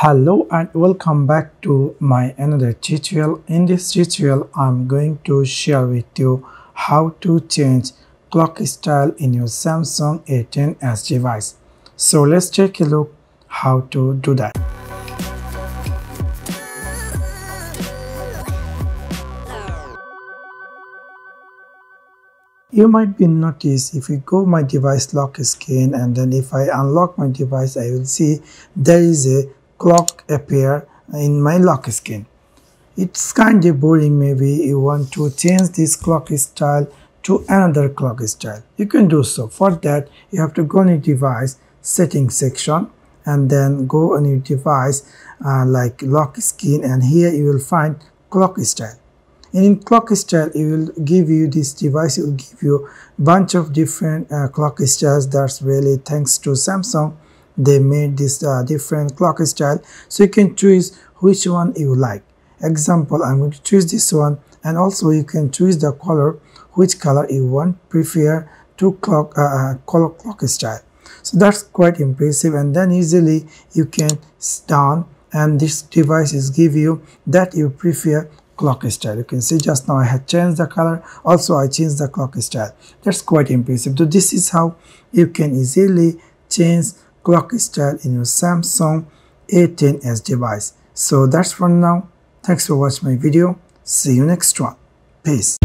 hello and welcome back to my another tutorial. In this tutorial i'm going to share with you how to change clock style in your samsung a10s device. So let's take a look how to do that. You might be noticed if you go my device lock screen and then if i unlock my device i will see there is a clock appear in my lock screen. It's kind of boring maybe you want to change this clock style to another clock style. You can do so. For that you have to go on your device settings section and then go on your device uh, like lock screen and here you will find clock style. And in clock style it will give you this device it will give you bunch of different uh, clock styles that's really thanks to Samsung they made this uh, different clock style. So you can choose which one you like. Example i'm going to choose this one. And also you can choose the color which color you want. Prefer to clock uh, uh color clock style. So that's quite impressive. And then easily you can down and this device is give you that you prefer clock style. You can see just now i had changed the color. Also i changed the clock style. That's quite impressive. So this is how you can easily change clock style in your Samsung A10s device. So that's for now. Thanks for watching my video. See you next one. Peace.